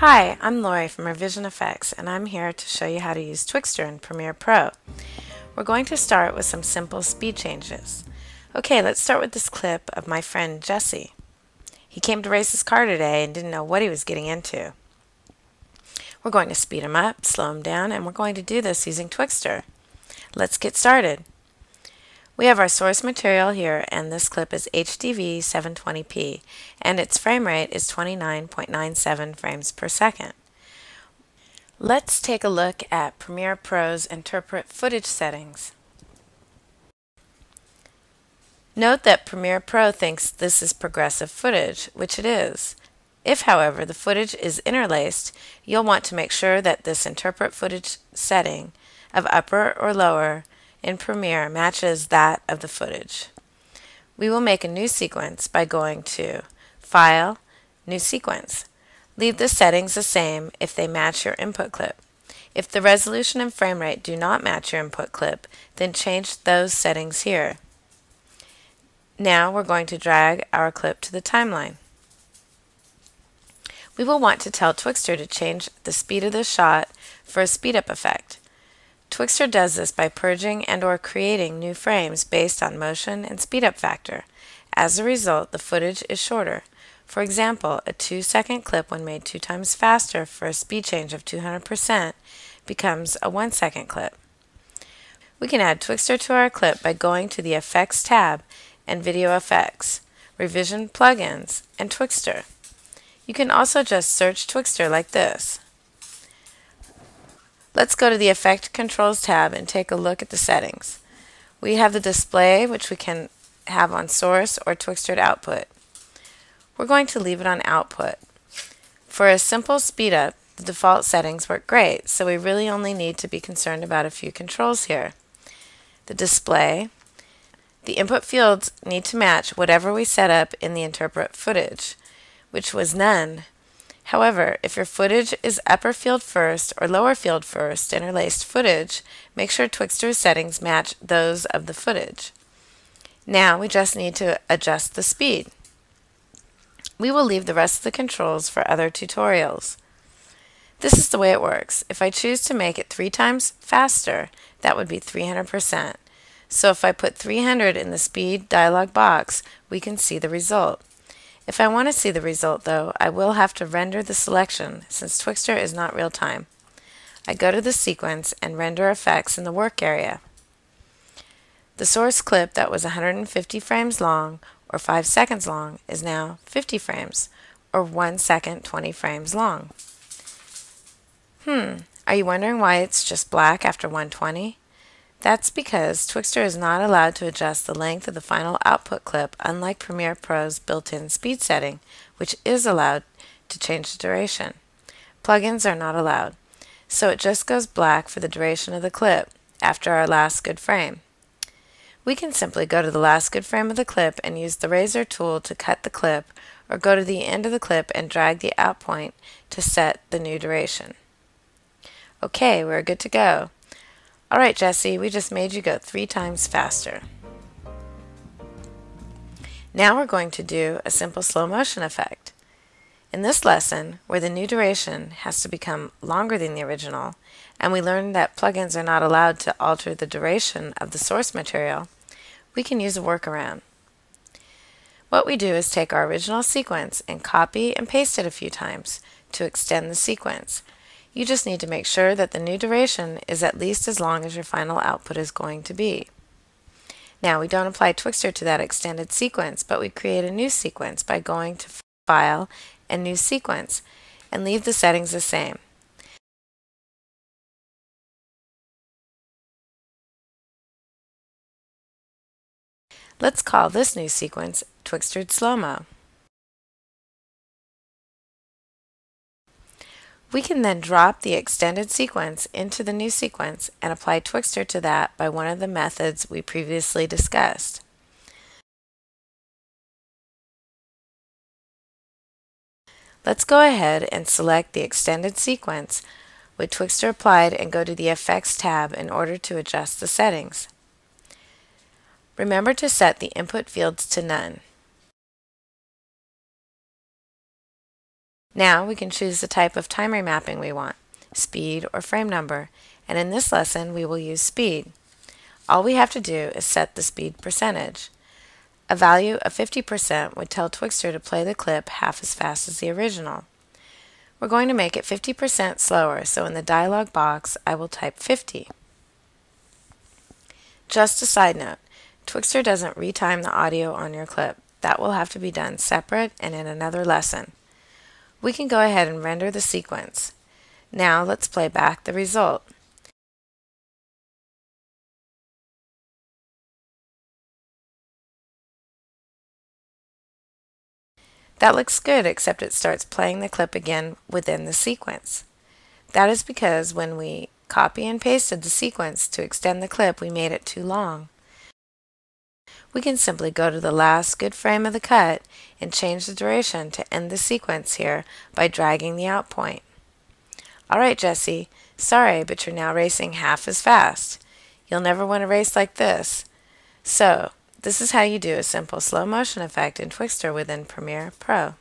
Hi, I'm Lori from Revision Effects and I'm here to show you how to use Twixtor in Premiere Pro. We're going to start with some simple speed changes. Okay, let's start with this clip of my friend Jesse. He came to race his car today and didn't know what he was getting into. We're going to speed him up, slow him down, and we're going to do this using Twixtor. Let's get started. We have our source material here and this clip is HDV 720p and its frame rate is 29.97 frames per second. Let's take a look at Premiere Pro's Interpret Footage settings. Note that Premiere Pro thinks this is progressive footage, which it is. If, however, the footage is interlaced, you'll want to make sure that this Interpret Footage setting of upper or lower in Premiere matches that of the footage. We will make a new sequence by going to File, New Sequence. Leave the settings the same if they match your input clip. If the resolution and frame rate do not match your input clip, then change those settings here. Now we're going to drag our clip to the timeline. We will want to tell Twixtor to change the speed of the shot for a speed up effect. Twixtor does this by purging and or creating new frames based on motion and speedup factor. As a result, the footage is shorter. For example, a 2 second clip when made two times faster for a speed change of 200% becomes a 1 second clip. We can add Twixtor to our clip by going to the Effects tab and Video Effects, Revision Plugins, and Twixtor. You can also just search Twixtor like this. Let's go to the Effect Controls tab and take a look at the settings. We have the display, which we can have on source or Twixtor output. We're going to leave it on output. For a simple speed up, the default settings work great, so we really only need to be concerned about a few controls here. The display, the input fields need to match whatever we set up in the interpret footage, which was none However, if your footage is upper field first or lower field first interlaced footage, make sure Twixtor's settings match those of the footage. Now we just need to adjust the speed. We will leave the rest of the controls for other tutorials. This is the way it works. If I choose to make it three times faster, that would be 300%. So if I put 300 in the speed dialog box, we can see the result. If I want to see the result, though, I will have to render the selection since Twixtor is not real time. I go to the sequence and render effects in the work area. The source clip that was 150 frames long or 5 seconds long is now 50 frames or 1 second 20 frames long. Hmm, are you wondering why it's just black after 120? That's because Twixtor is not allowed to adjust the length of the final output clip unlike Premiere Pro's built-in speed setting, which is allowed to change the duration. Plugins are not allowed, so it just goes black for the duration of the clip after our last good frame. We can simply go to the last good frame of the clip and use the razor tool to cut the clip or go to the end of the clip and drag the out point to set the new duration. Okay, we're good to go. All right, Jesse, we just made you go three times faster. Now we're going to do a simple slow motion effect. In this lesson, where the new duration has to become longer than the original, and we learned that plugins are not allowed to alter the duration of the source material, we can use a workaround. What we do is take our original sequence and copy and paste it a few times to extend the sequence, you just need to make sure that the new duration is at least as long as your final output is going to be. Now, we don't apply Twixtor to that extended sequence, but we create a new sequence by going to File and New Sequence and leave the settings the same. Let's call this new sequence Twixtor Slow-Mo. We can then drop the extended sequence into the new sequence and apply Twixtor to that by one of the methods we previously discussed. Let's go ahead and select the extended sequence with Twixtor applied and go to the Effects tab in order to adjust the settings. Remember to set the input fields to none. Now we can choose the type of time remapping we want, speed or frame number, and in this lesson we will use speed. All we have to do is set the speed percentage. A value of 50% would tell Twixtor to play the clip half as fast as the original. We're going to make it 50% slower, so in the dialog box I will type 50. Just a side note, Twixtor doesn't retime the audio on your clip. That will have to be done separate and in another lesson. We can go ahead and render the sequence. Now let's play back the result. That looks good except it starts playing the clip again within the sequence. That is because when we copy and pasted the sequence to extend the clip we made it too long. We can simply go to the last good frame of the cut and change the duration to end the sequence here by dragging the out point. Alright Jesse, sorry but you're now racing half as fast. You'll never want to race like this. So, this is how you do a simple slow motion effect in Twixtor within Premiere Pro.